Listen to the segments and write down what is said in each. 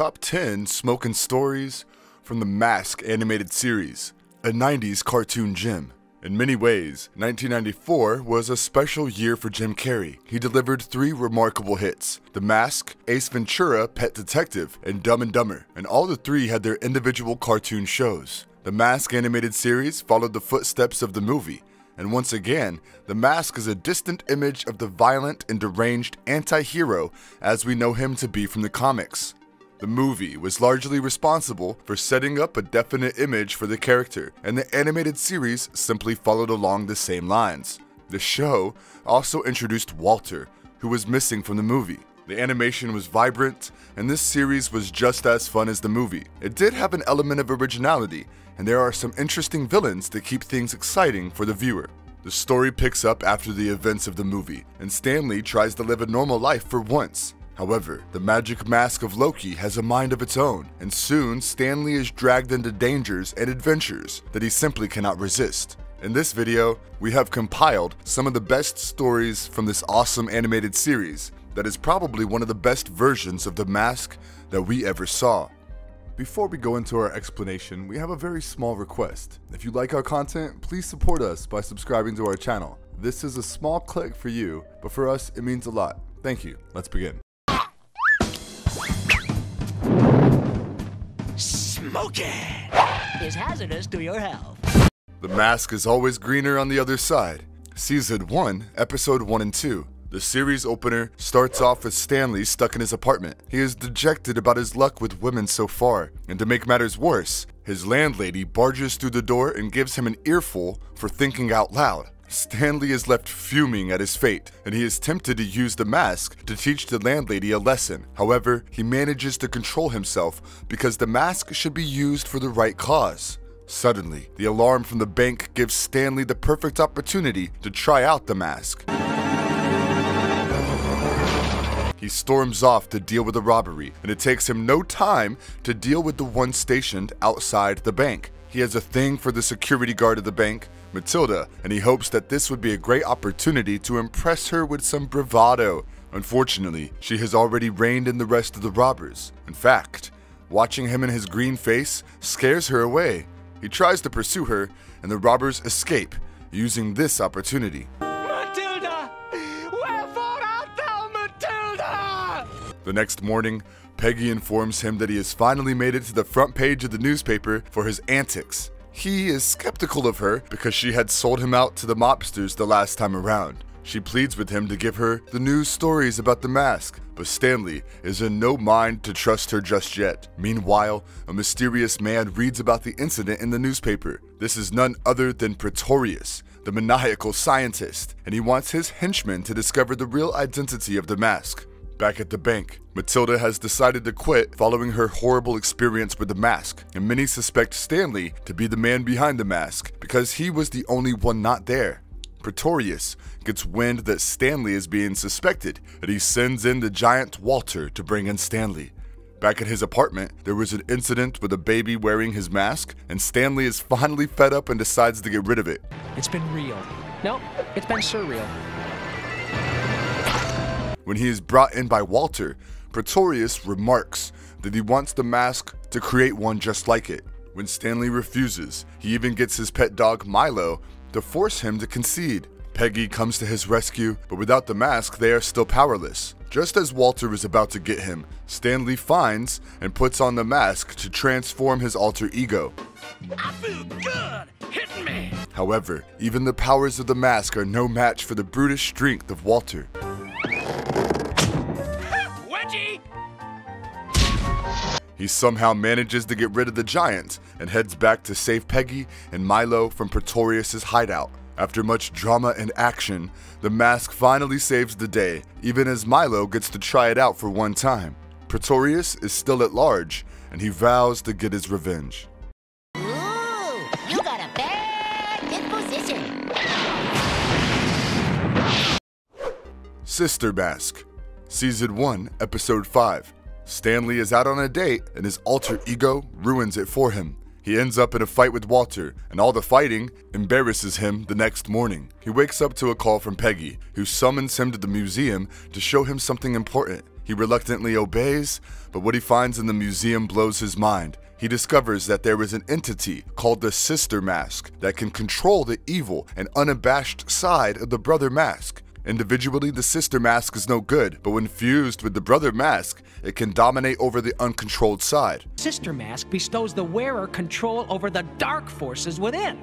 Top 10 Smoking Stories from the Mask animated series, a 90s cartoon gem. In many ways, 1994 was a special year for Jim Carrey. He delivered three remarkable hits The Mask, Ace Ventura, Pet Detective, and Dumb and Dumber, and all the three had their individual cartoon shows. The Mask animated series followed the footsteps of the movie, and once again, The Mask is a distant image of the violent and deranged anti hero as we know him to be from the comics. The movie was largely responsible for setting up a definite image for the character, and the animated series simply followed along the same lines. The show also introduced Walter, who was missing from the movie. The animation was vibrant, and this series was just as fun as the movie. It did have an element of originality, and there are some interesting villains that keep things exciting for the viewer. The story picks up after the events of the movie, and Stanley tries to live a normal life for once. However, the magic mask of Loki has a mind of its own, and soon Stanley is dragged into dangers and adventures that he simply cannot resist. In this video, we have compiled some of the best stories from this awesome animated series that is probably one of the best versions of the mask that we ever saw. Before we go into our explanation, we have a very small request. If you like our content, please support us by subscribing to our channel. This is a small click for you, but for us, it means a lot. Thank you. Let's begin. Smoking is hazardous to your health. The mask is always greener on the other side. Season 1, Episode 1 and 2. The series opener starts off with Stanley stuck in his apartment. He is dejected about his luck with women so far, and to make matters worse, his landlady barges through the door and gives him an earful for thinking out loud. Stanley is left fuming at his fate, and he is tempted to use the mask to teach the landlady a lesson. However, he manages to control himself because the mask should be used for the right cause. Suddenly, the alarm from the bank gives Stanley the perfect opportunity to try out the mask. He storms off to deal with the robbery, and it takes him no time to deal with the one stationed outside the bank. He has a thing for the security guard of the bank, Matilda, and he hopes that this would be a great opportunity to impress her with some bravado. Unfortunately, she has already reined in the rest of the robbers. In fact, watching him in his green face scares her away. He tries to pursue her, and the robbers escape, using this opportunity. Matilda! Wherefore art thou, Matilda? The next morning, Peggy informs him that he has finally made it to the front page of the newspaper for his antics. He is skeptical of her because she had sold him out to the mobsters the last time around. She pleads with him to give her the news stories about the mask, but Stanley is in no mind to trust her just yet. Meanwhile, a mysterious man reads about the incident in the newspaper. This is none other than Pretorius, the maniacal scientist, and he wants his henchmen to discover the real identity of the mask. Back at the bank, Matilda has decided to quit following her horrible experience with the mask, and many suspect Stanley to be the man behind the mask because he was the only one not there. Pretorius gets wind that Stanley is being suspected, and he sends in the giant Walter to bring in Stanley. Back at his apartment, there was an incident with a baby wearing his mask, and Stanley is finally fed up and decides to get rid of it. It's been real. No, it's been surreal. When he is brought in by Walter, Pretorius remarks that he wants the mask to create one just like it. When Stanley refuses, he even gets his pet dog Milo to force him to concede. Peggy comes to his rescue, but without the mask, they are still powerless. Just as Walter is about to get him, Stanley finds and puts on the mask to transform his alter ego. I feel good. Hit me. However, even the powers of the mask are no match for the brutish strength of Walter. He somehow manages to get rid of the giant and heads back to save Peggy and Milo from Pretorius' hideout. After much drama and action, the mask finally saves the day, even as Milo gets to try it out for one time. Pretorius is still at large, and he vows to get his revenge. Ooh, you got a bad disposition. Sister Mask, Season 1, Episode 5. Stanley is out on a date, and his alter ego ruins it for him. He ends up in a fight with Walter, and all the fighting embarrasses him the next morning. He wakes up to a call from Peggy, who summons him to the museum to show him something important. He reluctantly obeys, but what he finds in the museum blows his mind. He discovers that there is an entity called the Sister Mask that can control the evil and unabashed side of the Brother Mask. Individually, the Sister Mask is no good, but when fused with the Brother Mask, it can dominate over the uncontrolled side. Sister Mask bestows the wearer control over the dark forces within.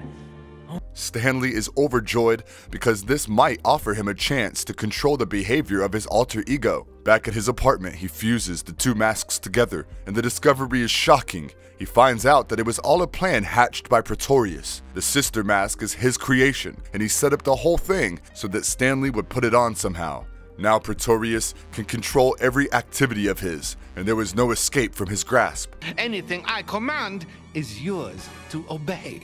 Stanley is overjoyed because this might offer him a chance to control the behavior of his alter ego. Back at his apartment, he fuses the two masks together, and the discovery is shocking. He finds out that it was all a plan hatched by Pretorius. The sister mask is his creation, and he set up the whole thing so that Stanley would put it on somehow. Now Pretorius can control every activity of his, and there was no escape from his grasp. Anything I command is yours to obey.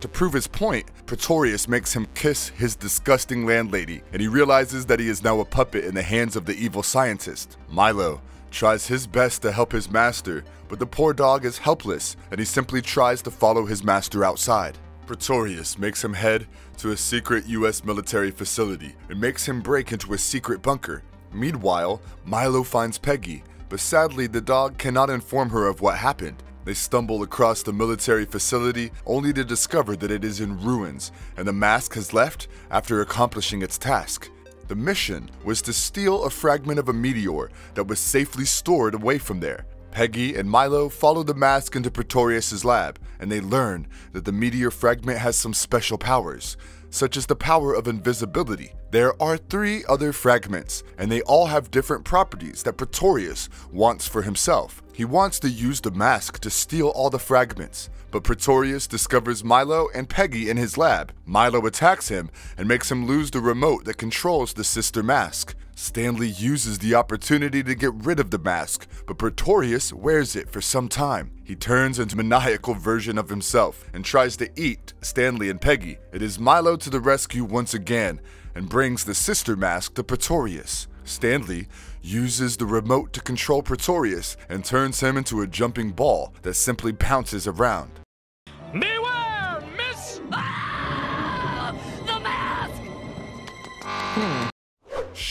To prove his point, Pretorius makes him kiss his disgusting landlady, and he realizes that he is now a puppet in the hands of the evil scientist. Milo tries his best to help his master, but the poor dog is helpless, and he simply tries to follow his master outside. Pretorius makes him head to a secret US military facility and makes him break into a secret bunker. Meanwhile, Milo finds Peggy, but sadly the dog cannot inform her of what happened. They stumble across the military facility only to discover that it is in ruins and the mask has left after accomplishing its task. The mission was to steal a fragment of a meteor that was safely stored away from there. Peggy and Milo follow the mask into Pretorius' lab, and they learn that the meteor fragment has some special powers, such as the power of invisibility. There are three other fragments, and they all have different properties that Pretorius wants for himself. He wants to use the mask to steal all the fragments, but Pretorius discovers Milo and Peggy in his lab. Milo attacks him and makes him lose the remote that controls the sister mask. Stanley uses the opportunity to get rid of the mask, but Pretorius wears it for some time. He turns into a maniacal version of himself and tries to eat Stanley and Peggy. It is Milo to the rescue once again and brings the sister mask to Pretorius. Stanley uses the remote to control Pretorius and turns him into a jumping ball that simply bounces around.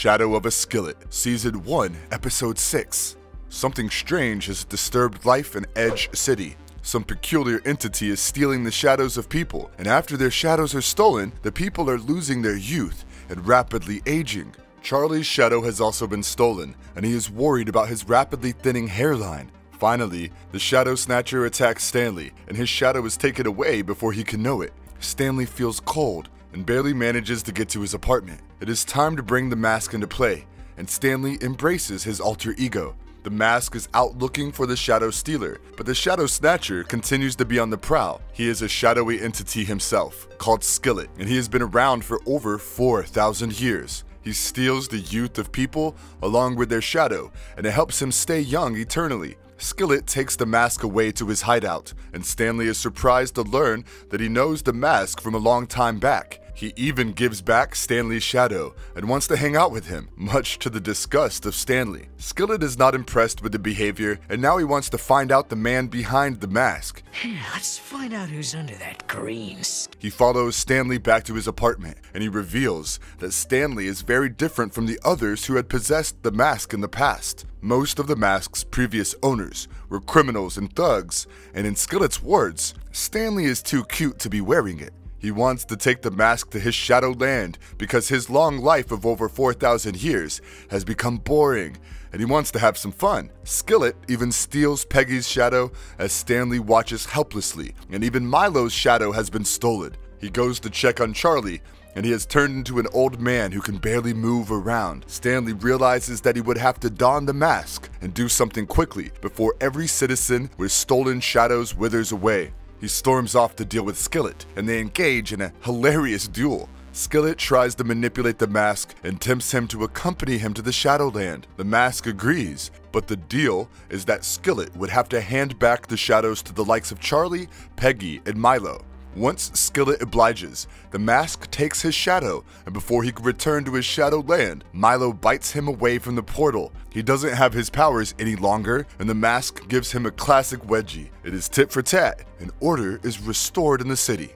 Shadow of a Skillit, Season 1, Episode 6. Something strange has disturbed life in Edge City. Some peculiar entity is stealing the shadows of people, and after their shadows are stolen, the people are losing their youth and rapidly aging. Charlie's shadow has also been stolen, and he is worried about his rapidly thinning hairline. Finally, the Shadow Snatcher attacks Stanley, and his shadow is taken away before he can know it. Stanley feels cold and barely manages to get to his apartment. It is time to bring the mask into play, and Stanley embraces his alter ego. The mask is out looking for the Shadow Stealer, but the Shadow Snatcher continues to be on the prowl. He is a shadowy entity himself, called Skillit, and he has been around for over 4,000 years. He steals the youth of people along with their shadow, and it helps him stay young eternally. Skillit takes the mask away to his hideout, and Stanley is surprised to learn that he knows the mask from a long time back. He even gives back Stanley's shadow and wants to hang out with him, much to the disgust of Stanley. Skillit is not impressed with the behavior, and now he wants to find out the man behind the mask. Let's find out who's under that green skin. He follows Stanley back to his apartment, and he reveals that Stanley is very different from the others who had possessed the mask in the past. Most of the mask's previous owners were criminals and thugs, and in Skillit's words, Stanley is too cute to be wearing it. He wants to take the mask to his shadow land because his long life of over 4,000 years has become boring and he wants to have some fun. Skillit even steals Peggy's shadow as Stanley watches helplessly, and even Milo's shadow has been stolen. He goes to check on Charlie, and he has turned into an old man who can barely move around. Stanley realizes that he would have to don the mask and do something quickly before every citizen with stolen shadows withers away. He storms off to deal with Skillit, and they engage in a hilarious duel. Skillit tries to manipulate the mask and tempts him to accompany him to the Shadowland. The mask agrees, but the deal is that Skillit would have to hand back the shadows to the likes of Charlie, Peggy, and Milo. Once Skillit obliges, the mask takes his shadow, and before he can return to his shadow land, Milo bites him away from the portal. He doesn't have his powers any longer, and the mask gives him a classic wedgie. It is tit for tat, and order is restored in the city.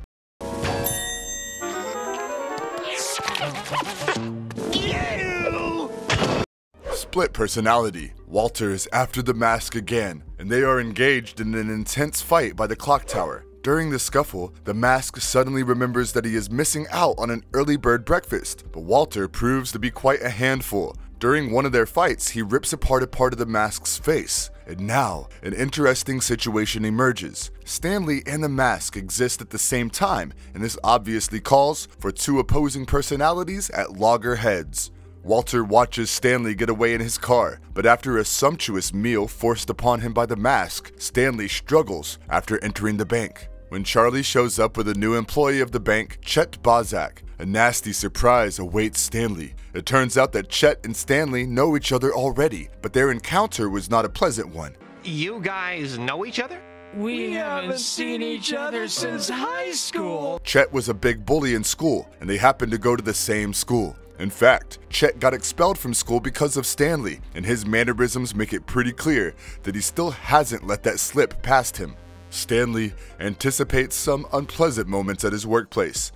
split personality. Walter is after the mask again, and they are engaged in an intense fight by the clock tower. During the scuffle, the mask suddenly remembers that he is missing out on an early bird breakfast, but Walter proves to be quite a handful. During one of their fights, he rips apart a part of the mask's face. And now, an interesting situation emerges. Stanley and the mask exist at the same time, and this obviously calls for two opposing personalities at loggerheads. Walter watches Stanley get away in his car, but after a sumptuous meal forced upon him by the mask, Stanley struggles after entering the bank. When Charlie shows up with a new employee of the bank, Chet Bozak, a nasty surprise awaits Stanley. It turns out that Chet and Stanley know each other already, but their encounter was not a pleasant one. You guys know each other? We haven't seen each other since high school. Chet was a big bully in school, and they happened to go to the same school. In fact, Chet got expelled from school because of Stanley, and his mannerisms make it pretty clear that he still hasn't let that slip past him. Stanley anticipates some unpleasant moments at his workplace.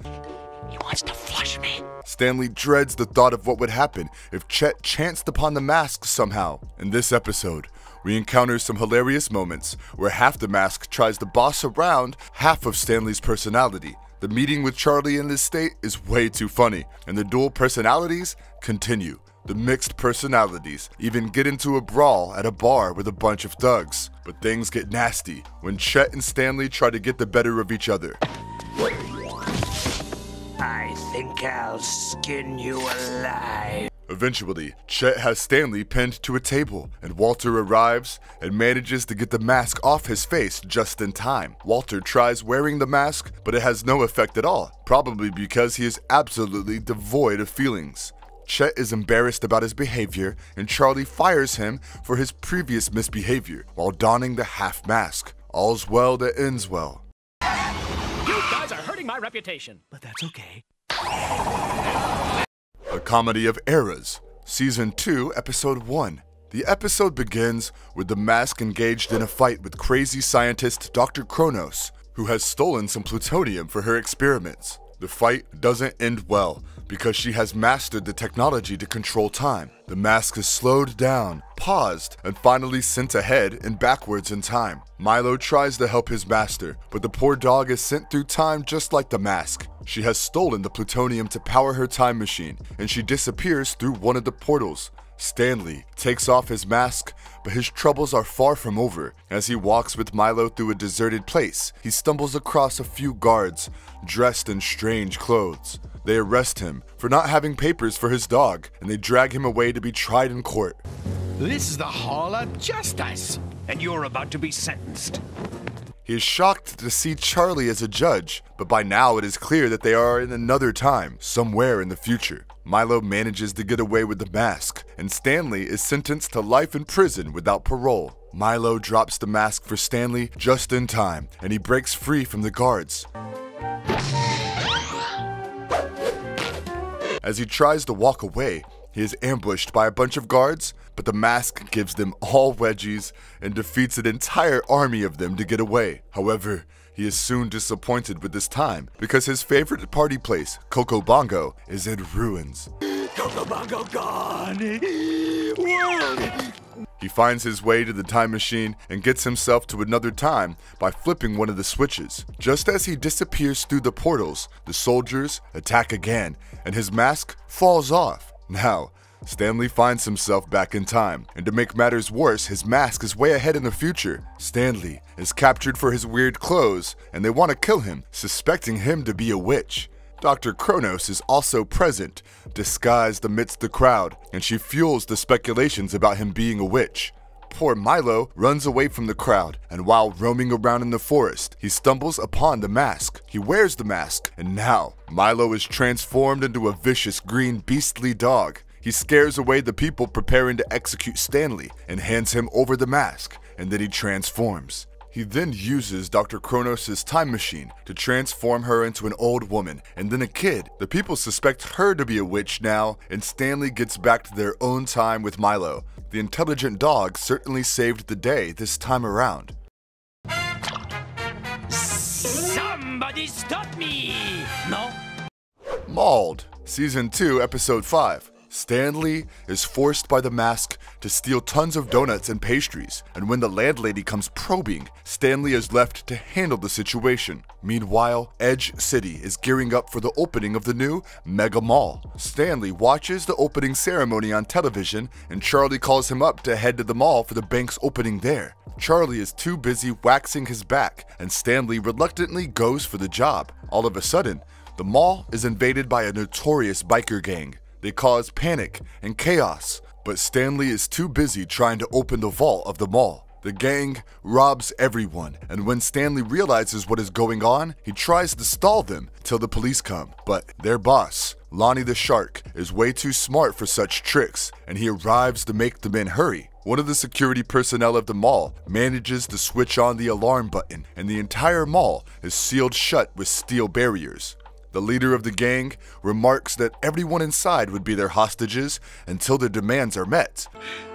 He wants to flush me. Stanley dreads the thought of what would happen if Chet chanced upon the mask somehow. In this episode, we encounter some hilarious moments where half the mask tries to boss around half of Stanley's personality. The meeting with Charlie in this state is way too funny, and the dual personalities continue. The mixed personalities even get into a brawl at a bar with a bunch of thugs. But things get nasty when Chet and Stanley try to get the better of each other. I think I'll skin you alive. Eventually, Chet has Stanley pinned to a table, and Walter arrives and manages to get the mask off his face just in time. Walter tries wearing the mask, but it has no effect at all, probably because he is absolutely devoid of feelings. Chet is embarrassed about his behavior, and Charlie fires him for his previous misbehavior while donning the half mask. All's well that ends well. You guys are hurting my reputation. But that's okay. A Comedy of Eras, Season 2, Episode 1. The episode begins with the mask engaged in a fight with crazy scientist Dr. Kronos, who has stolen some plutonium for her experiments. The fight doesn't end well because she has mastered the technology to control time. The mask is slowed down, paused, and finally sent ahead and backwards in time. Milo tries to help his master, but the poor dog is sent through time just like the mask. She has stolen the plutonium to power her time machine, and she disappears through one of the portals. Stanley takes off his mask, but his troubles are far from over. As he walks with Milo through a deserted place, he stumbles across a few guards dressed in strange clothes. They arrest him for not having papers for his dog, and they drag him away to be tried in court. This is the Hall of Justice. And you're about to be sentenced. He is shocked to see Charlie as a judge, but by now it is clear that they are in another time, somewhere in the future. Milo manages to get away with the mask, and Stanley is sentenced to life in prison without parole. Milo drops the mask for Stanley just in time, and he breaks free from the guards. As he tries to walk away, he is ambushed by a bunch of guards, but the mask gives them all wedgies and defeats an entire army of them to get away. However, he is soon disappointed with this time because his favorite party place, Coco Bongo, is in ruins. Coco Bongo gone. He finds his way to the time machine and gets himself to another time by flipping one of the switches. Just as he disappears through the portals, the soldiers attack again, and his mask falls off. Now, Stanley finds himself back in time, and to make matters worse, his mask is way ahead in the future. Stanley is captured for his weird clothes, and they want to kill him, suspecting him to be a witch. Dr. Kronos is also present, disguised amidst the crowd, and she fuels the speculations about him being a witch. Poor Milo runs away from the crowd, and while roaming around in the forest, he stumbles upon the mask. He wears the mask, and now Milo is transformed into a vicious green beastly dog. He scares away the people preparing to execute Stanley and hands him over the mask, and then he transforms. He then uses Dr. Kronos' time machine to transform her into an old woman and then a kid. The people suspect her to be a witch now, and Stanley gets back to their own time with Milo. The intelligent dog certainly saved the day this time around. Somebody stop me! No? Mauled, Season 2, Episode 5. Stanley is forced by the mask to steal tons of donuts and pastries, and when the landlady comes probing, Stanley is left to handle the situation. Meanwhile, Edge City is gearing up for the opening of the new Mega Mall. Stanley watches the opening ceremony on television, and Charlie calls him up to head to the mall for the bank's opening there. Charlie is too busy waxing his back, and Stanley reluctantly goes for the job. All of a sudden, the mall is invaded by a notorious biker gang. They cause panic and chaos, but Stanley is too busy trying to open the vault of the mall. The gang robs everyone, and when Stanley realizes what is going on, he tries to stall them till the police come. But their boss, Lonnie the Shark, is way too smart for such tricks, and he arrives to make the men hurry. One of the security personnel of the mall manages to switch on the alarm button, and the entire mall is sealed shut with steel barriers. The leader of the gang remarks that everyone inside would be their hostages until their demands are met.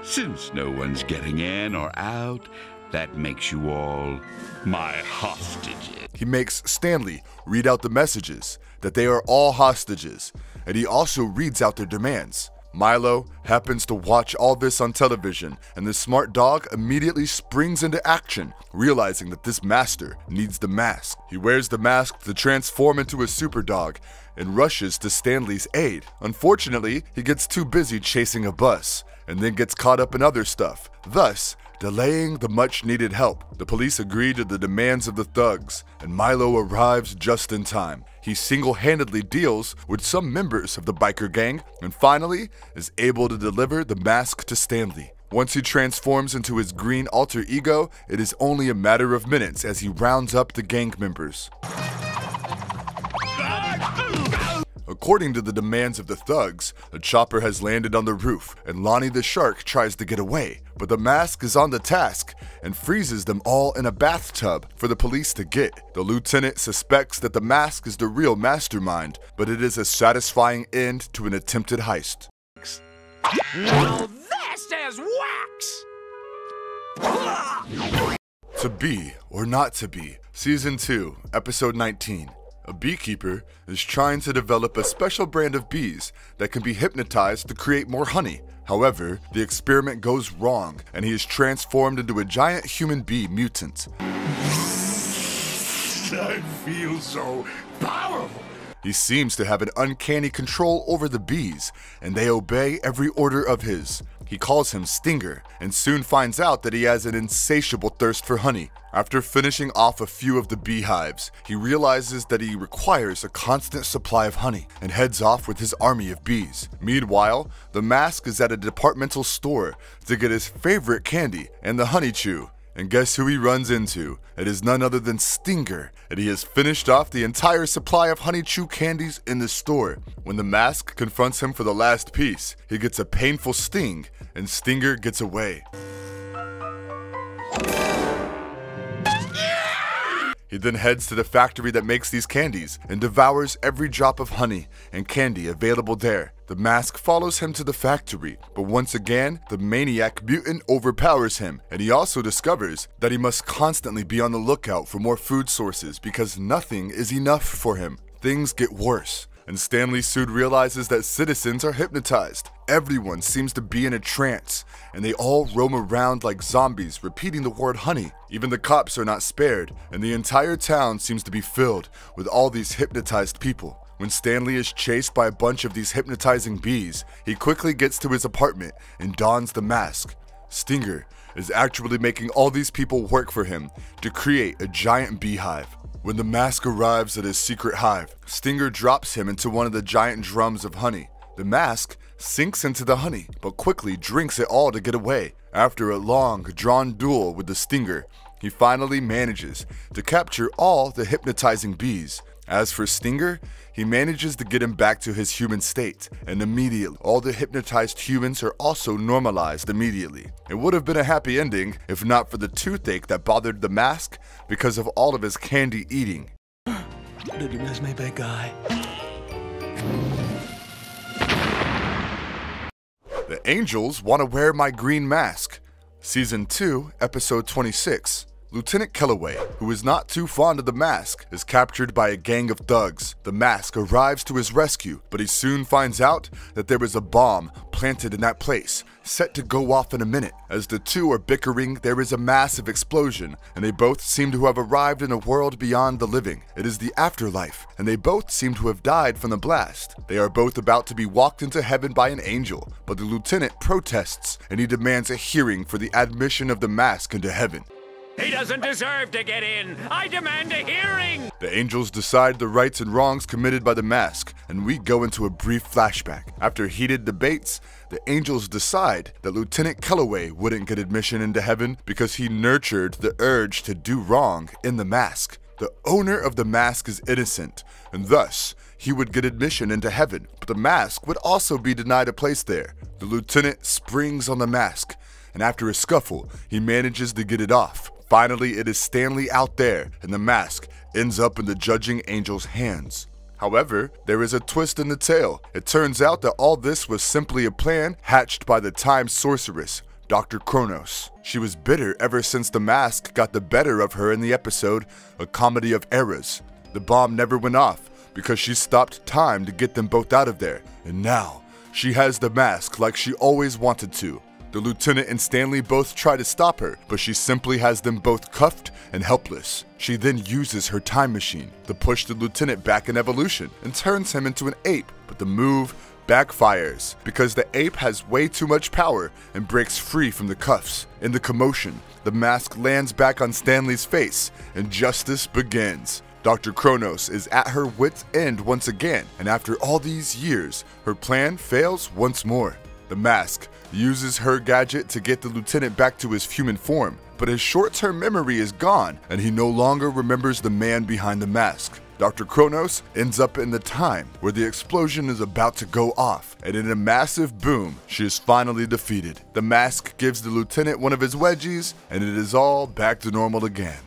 Since no one's getting in or out, that makes you all my hostages. He makes Stanley read out the messages that they are all hostages, and he also reads out their demands. Milo happens to watch all this on television, and the smart dog immediately springs into action, realizing that this master needs the mask. He wears the mask to transform into a super dog and rushes to Stanley's aid. Unfortunately, he gets too busy chasing a bus and then gets caught up in other stuff, thus delaying the much needed help. The police agree to the demands of the thugs, and Milo arrives just in time. He single handedly deals with some members of the biker gang and finally is able to deliver the mask to Stanley. Once he transforms into his green alter ego, it is only a matter of minutes as he rounds up the gang members. According to the demands of the thugs, a chopper has landed on the roof, and Lonnie the Shark tries to get away. But the mask is on the task and freezes them all in a bathtub for the police to get. The lieutenant suspects that the mask is the real mastermind, but it is a satisfying end to an attempted heist. Now this is wax! To Be or Not to Be, Season 2, Episode 19. A beekeeper is trying to develop a special brand of bees that can be hypnotized to create more honey. However, the experiment goes wrong and he is transformed into a giant human bee mutant. I feel so powerful. He seems to have an uncanny control over the bees, and they obey every order of his. He calls him Stinger, and soon finds out that he has an insatiable thirst for honey. After finishing off a few of the beehives, he realizes that he requires a constant supply of honey and heads off with his army of bees. Meanwhile, the mask is at a departmental store to get his favorite candy and the honey chew. And guess who he runs into? It is none other than Stinger, and he has finished off the entire supply of Honey Chew candies in the store. When the mask confronts him for the last piece, he gets a painful sting, and Stinger gets away. He then heads to the factory that makes these candies and devours every drop of honey and candy available there. The mask follows him to the factory, but once again, the maniac mutant overpowers him, and he also discovers that he must constantly be on the lookout for more food sources because nothing is enough for him. Things get worse, and Stanley soon realizes that citizens are hypnotized. Everyone seems to be in a trance, and they all roam around like zombies, repeating the word honey. Even the cops are not spared, and the entire town seems to be filled with all these hypnotized people. When Stanley is chased by a bunch of these hypnotizing bees, he quickly gets to his apartment and dons the mask. Stinger is actually making all these people work for him to create a giant beehive. When the mask arrives at his secret hive, Stinger drops him into one of the giant drums of honey. The mask sinks into the honey, but quickly drinks it all to get away. After a long, drawn duel with the Stinger, he finally manages to capture all the hypnotizing bees. As for Stinger, he manages to get him back to his human state, and immediately, all the hypnotized humans are also normalized immediately. It would have been a happy ending if not for the toothache that bothered the mask because of all of his candy eating. Did you miss me, big guy? The Angels Want to Wear My Green Mask, Season 2, Episode 26. Lieutenant Kellaway, who is not too fond of the mask, is captured by a gang of thugs. The mask arrives to his rescue, but he soon finds out that there is a bomb planted in that place, set to go off in a minute. As the two are bickering, there is a massive explosion, and they both seem to have arrived in a world beyond the living. It is the afterlife, and they both seem to have died from the blast. They are both about to be walked into heaven by an angel, but the lieutenant protests and he demands a hearing for the admission of the mask into heaven. He doesn't deserve to get in. I demand a hearing. The angels decide the rights and wrongs committed by the mask, and we go into a brief flashback. After heated debates, the angels decide that Lieutenant Kellaway wouldn't get admission into heaven because he nurtured the urge to do wrong in the mask. The owner of the mask is innocent, and thus he would get admission into heaven, but the mask would also be denied a place there. The lieutenant springs on the mask, and after a scuffle, he manages to get it off. Finally, it is Stanley out there, and the mask ends up in the judging angel's hands. However, there is a twist in the tale. It turns out that all this was simply a plan hatched by the time sorceress, Dr. Kronos. She was bitter ever since the mask got the better of her in the episode A Comedy of Errors. The bomb never went off because she stopped time to get them both out of there, and now she has the mask like she always wanted to. The lieutenant and Stanley both try to stop her, but she simply has them both cuffed and helpless. She then uses her time machine to push the lieutenant back in evolution and turns him into an ape, but the move backfires because the ape has way too much power and breaks free from the cuffs. In the commotion, the mask lands back on Stanley's face and justice begins. Dr. Kronos is at her wit's end once again, and after all these years, her plan fails once more. The mask uses her gadget to get the lieutenant back to his human form, but his short term memory is gone and he no longer remembers the man behind the mask. Dr. Kronos ends up in the time where the explosion is about to go off, and in a massive boom, she is finally defeated. The mask gives the lieutenant one of his wedgies, and it is all back to normal again.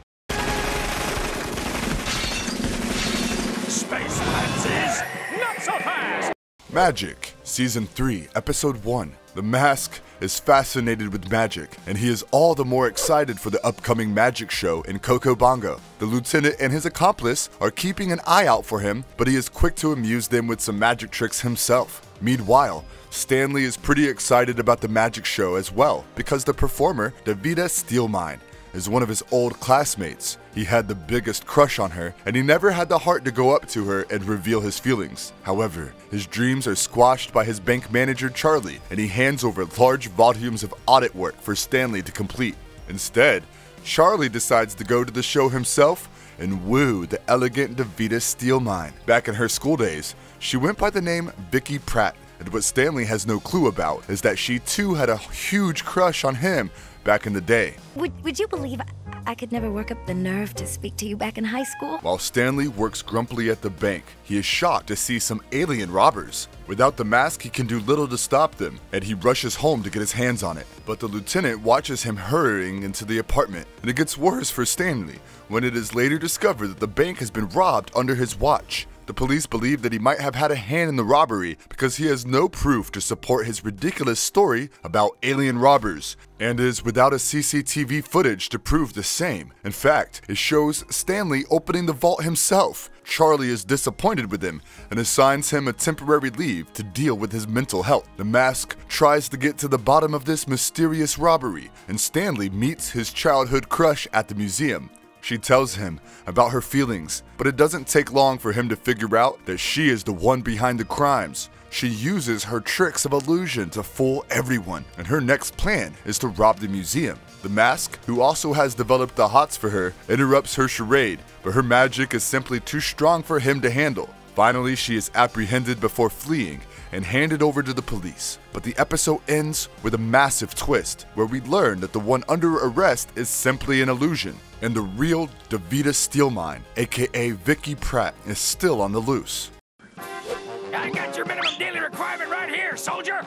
Magic, Season 3, Episode 1. The Mask is fascinated with magic, and he is all the more excited for the upcoming magic show in Coco Bongo. The lieutenant and his accomplice are keeping an eye out for him, but he is quick to amuse them with some magic tricks himself. Meanwhile, Stanley is pretty excited about the magic show as well, because the performer, Davida Steelmine, is one of his old classmates. He had the biggest crush on her, and he never had the heart to go up to her and reveal his feelings. However, his dreams are squashed by his bank manager Charlie, and he hands over large volumes of audit work for Stanley to complete. Instead, Charlie decides to go to the show himself and woo the elegant Davida Steelmine. Back in her school days, she went by the name Vicky Pratt, and what Stanley has no clue about is that she too had a huge crush on him back in the day. Would, would you believe I could never work up the nerve to speak to you back in high school? While Stanley works grumpily at the bank, he is shocked to see some alien robbers. Without the mask, he can do little to stop them, and he rushes home to get his hands on it. But the lieutenant watches him hurrying into the apartment, and it gets worse for Stanley when it is later discovered that the bank has been robbed under his watch. The police believe that he might have had a hand in the robbery because he has no proof to support his ridiculous story about alien robbers and is without a CCTV footage to prove the same. In fact, it shows Stanley opening the vault himself. Charlie is disappointed with him and assigns him a temporary leave to deal with his mental health. The mask tries to get to the bottom of this mysterious robbery, and Stanley meets his childhood crush at the museum. She tells him about her feelings, but it doesn't take long for him to figure out that she is the one behind the crimes. She uses her tricks of illusion to fool everyone, and her next plan is to rob the museum. The mask, who also has developed the hots for her, interrupts her charade, but her magic is simply too strong for him to handle. Finally, she is apprehended before fleeing and handed over to the police. But the episode ends with a massive twist, where we learn that the one under arrest is simply an illusion, and the real Davida Steelmine, aka Vicky Pratt, is still on the loose. I got your minimum daily requirement right here, soldier.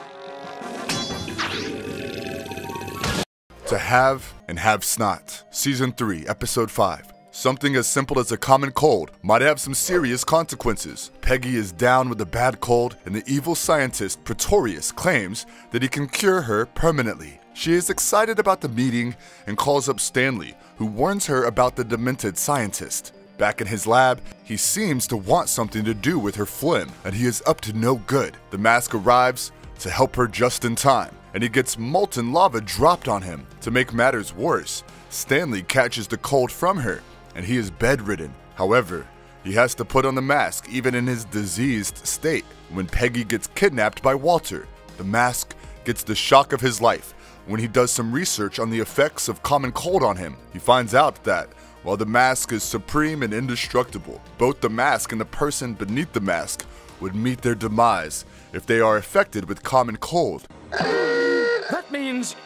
To Have and Have Snot, Season 3, Episode 5. Something as simple as a common cold might have some serious consequences. Peggy is down with a bad cold, and the evil scientist Pretorius claims that he can cure her permanently. She is excited about the meeting and calls up Stanley, who warns her about the demented scientist. Back in his lab, he seems to want something to do with her phlegm, and he is up to no good. The mask arrives to help her just in time, and he gets molten lava dropped on him. To make matters worse, Stanley catches the cold from her, and he is bedridden. However, he has to put on the mask even in his diseased state. When Peggy gets kidnapped by Walter, the mask gets the shock of his life when he does some research on the effects of common cold on him. He finds out that while the mask is supreme and indestructible, both the mask and the person beneath the mask would meet their demise if they are affected with common cold. That means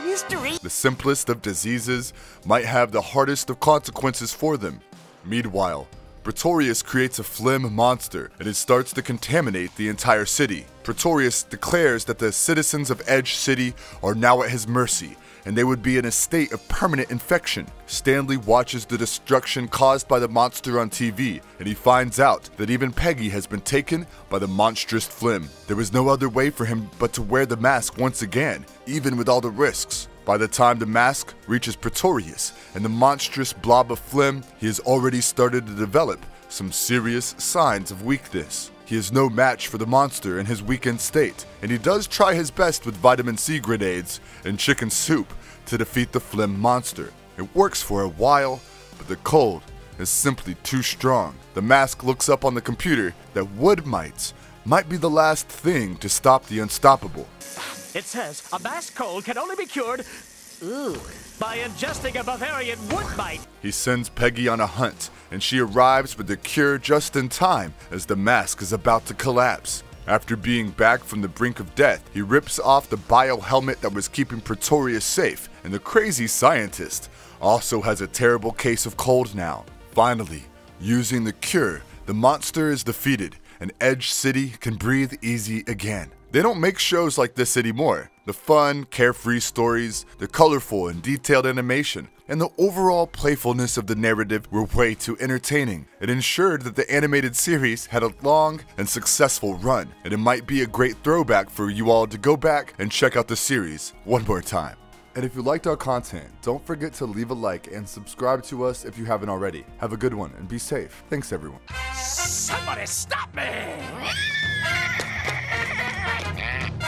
History. The simplest of diseases might have the hardest of consequences for them. Meanwhile, Pretorius creates a phlegm monster and it starts to contaminate the entire city. Pretorius declares that the citizens of Edge City are now at his mercy and they would be in a state of permanent infection. Stanley watches the destruction caused by the monster on TV, and he finds out that even Peggy has been taken by the monstrous phlegm. There was no other way for him but to wear the mask once again, even with all the risks. By the time the mask reaches Pretorius and the monstrous blob of phlegm, he has already started to develop some serious signs of weakness. He is no match for the monster in his weakened state, and he does try his best with vitamin C grenades and chicken soup to defeat the phlegm monster. It works for a while, but the cold is simply too strong. The mask looks up on the computer that wood mites might be the last thing to stop the unstoppable. it says a mask cold can only be cured ooh, by ingesting a Bavarian wood mite. He sends Peggy on a hunt, and she arrives with the cure just in time as the mask is about to collapse. After being back from the brink of death, he rips off the bio helmet that was keeping Pretorius safe, and the crazy scientist also has a terrible case of cold now. Finally, using the cure, the monster is defeated, and Edge City can breathe easy again. They don't make shows like this anymore. The fun, carefree stories, the colorful and detailed animation, and the overall playfulness of the narrative were way too entertaining. It ensured that the animated series had a long and successful run, and it might be a great throwback for you all to go back and check out the series one more time. And if you liked our content, don't forget to leave a like and subscribe to us if you haven't already. Have a good one and be safe. Thanks, everyone. Somebody stop me! Ha ha ha!